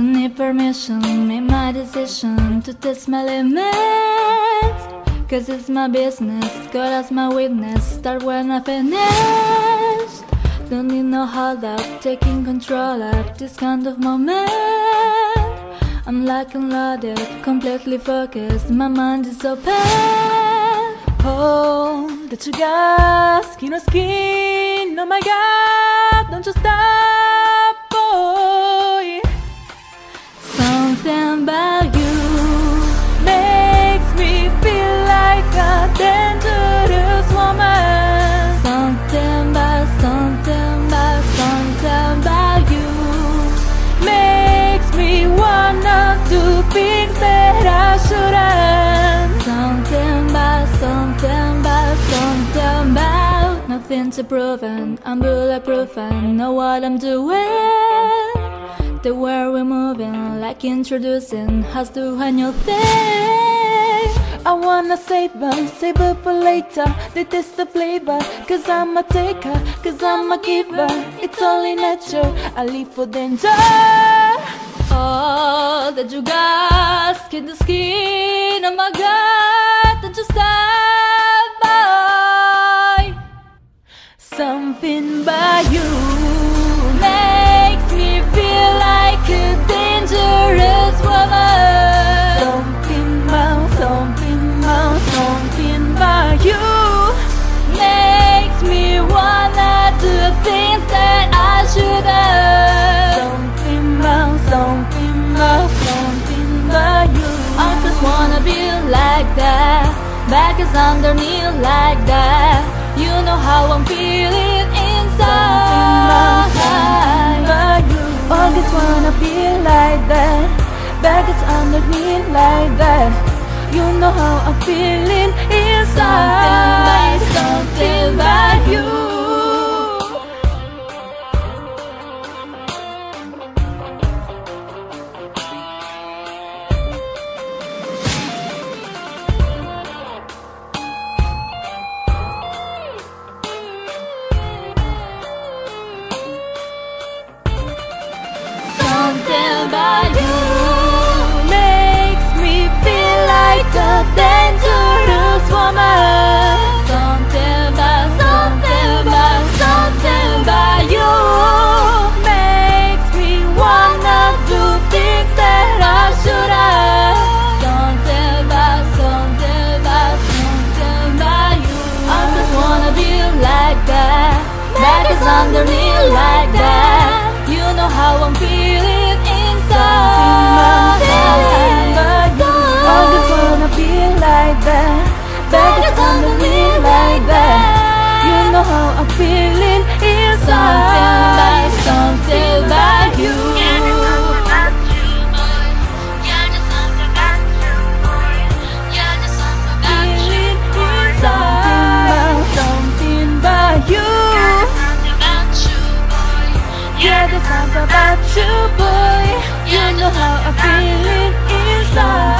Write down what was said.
need permission, make my decision to test my limits. Cause it's my business, God as my witness, start when I finish. Don't need no hold up, taking control of this kind of moment. I'm like unloaded, completely focused, my mind is open. Oh, that you skin on skin. Oh my god, about you Makes me feel like a dangerous woman. Something about, something about, something about you Makes me wanna do things that I shouldn't. Something about, something about, something about Nothing to prove and I'm bulletproof and know what I'm doing The way we're moving, like introducing us to a new thing I wanna save them, save it for later. This is the flavor, cause I'm a taker, cause I'm a giver. It's only natural, I live for danger. Oh, that you got skin to skin, oh my god, that you Back is underneath like that. You know how I'm feeling inside. Something you Always wanna be like that. Back is underneath like that. You know how I'm feeling inside. Something by you Something about you. Makes me feel like a I'm feeling inside. Something about you. Feeling inside. Something about you. Yeah, there's about you, boy. You know how I'm feeling inside. Something